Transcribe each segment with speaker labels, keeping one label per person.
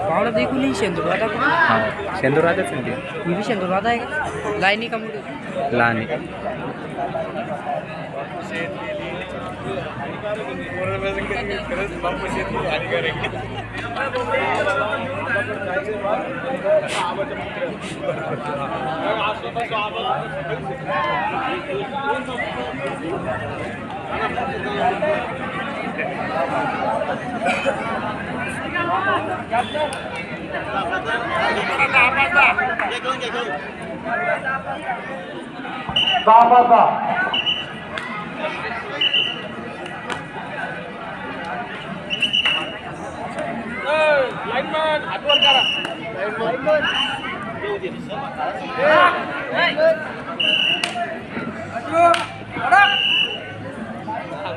Speaker 1: भावना देखुली शेंदुरवादा
Speaker 2: हाँ शेंदुरवादाच आहे
Speaker 1: मी बी शेंदुरवादा आहे लाईनी का मुळे
Speaker 2: लाईनी Thank you.
Speaker 3: Ba ba ba. Lineman, aduan cara. Lineman.
Speaker 4: Dia dia bisa. Hey, hey. Aduh, orang.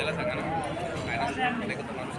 Speaker 4: ಎಲ್ಲ ಸಂಘನ ಕಡೆಗೆ ಮಾನಸ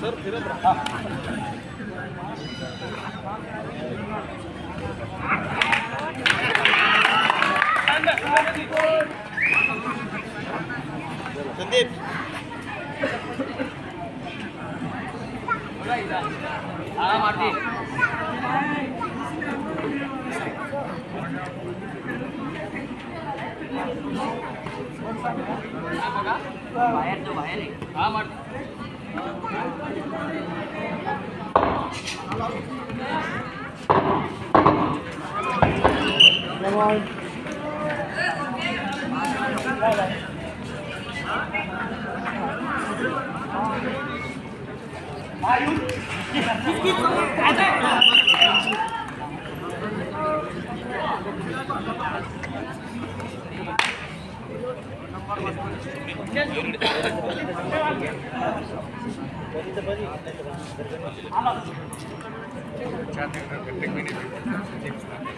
Speaker 4: Sir, awal Gracias.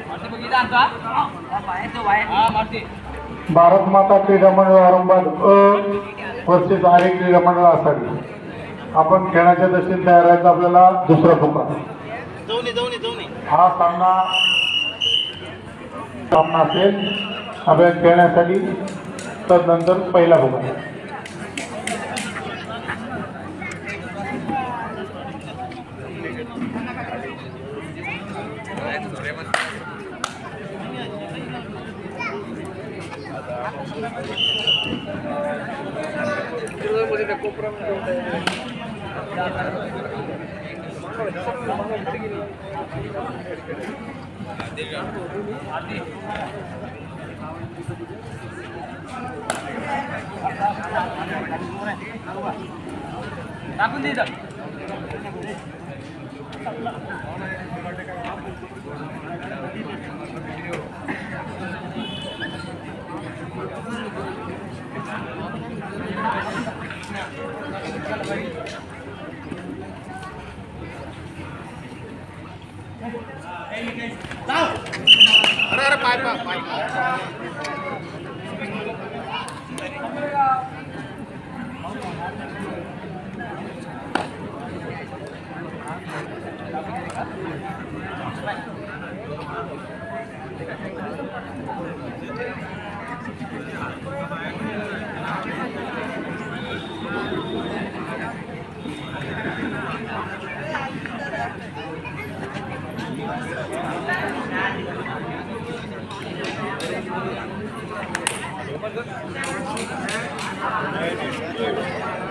Speaker 3: भारत माता क्रीडा मंडळ औरंगाबाद अ वर्सेस आरे क्रीडा मंडळ आसाडी आपण खेळाच्या दृष्टीने तयार आहेत आपल्याला दुसरा ये हा सामना सामना असेल आपल्याला खेळण्यासाठी. तदनंतर पहिला फुका टाकून दे
Speaker 4: Thank you.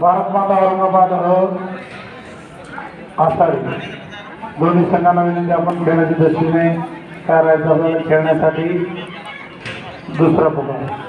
Speaker 3: भारत माता औरंगाबाद रोड. आसाडी दोन्ही संघांना विनंती आपण खेळण्याच्या दृष्टीने तयार राहायचं आपल्याला खेळण्यासाठी? दुसरा पुकार.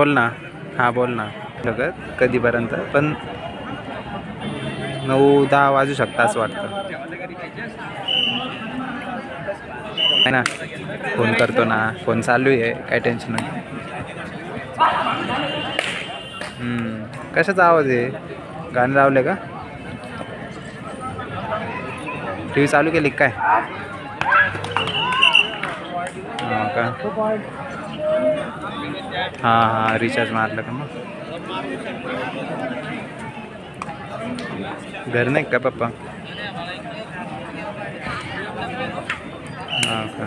Speaker 2: बोल ना. हां बोल ना. लगत कधीपर्यंत? पण नऊ दहा वाजू शकता असं वाटतं. नाही ना. फोन करतो ना. फोन चालू आहे. काय टेन्शन नाही. कशाचा आवाज आहे? गाणं लावले का? टी व्ही चालू केली काय? का? हां हां रिचार्ज मारलं का मग? घर नाही का पप्पा? हां का?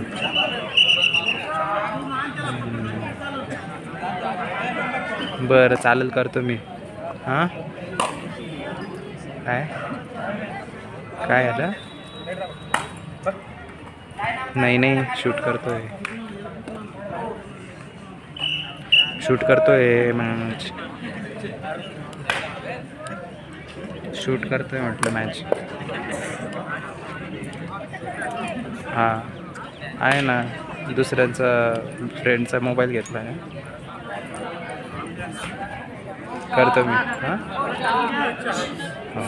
Speaker 2: बरं चालेल करतो मी. हां? काय? काय आलं? नाही नाही शूट करतोय. शूट करतोय मॅच शूट करतोय म्हटलं मॅच हां आहे ना दुसऱ्यांचा फ्रेंडचा मोबाईल घेतला आहे करतो मी. हां. हो.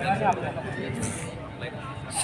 Speaker 4: Gracias.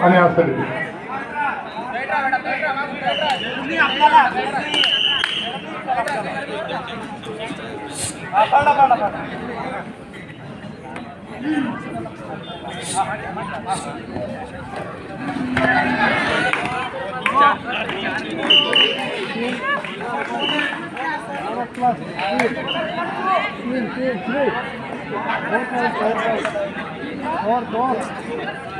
Speaker 3: आणि असेल और दोस्त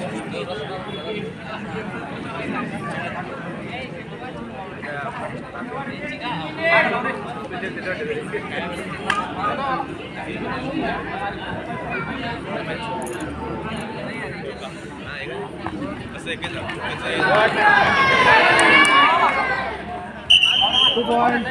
Speaker 3: Two points.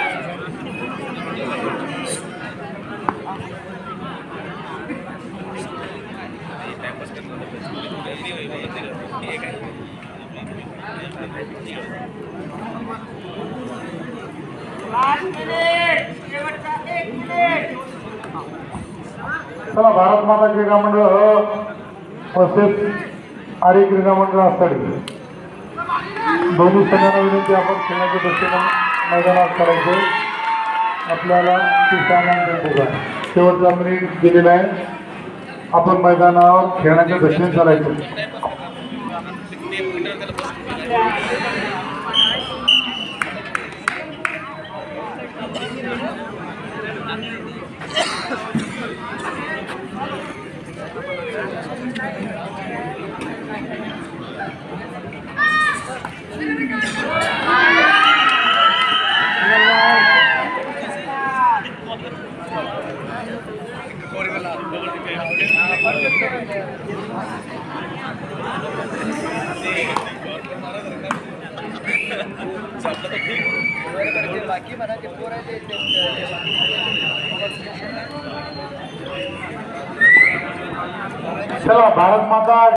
Speaker 3: माता क्रीडा मंडळ हो. तसेच आर्य क्रीडा मंडळ आसाडी दोन्ही संघांना विनंती आपण खेळण्याच्या दृष्टीनं मैदानात करायचे आपल्याला तीस शेवटचा मिनिट दिलेला आहे. आपण मैदानावर खेळण्याच्या दृष्टीने चालायचं. ભારત માતા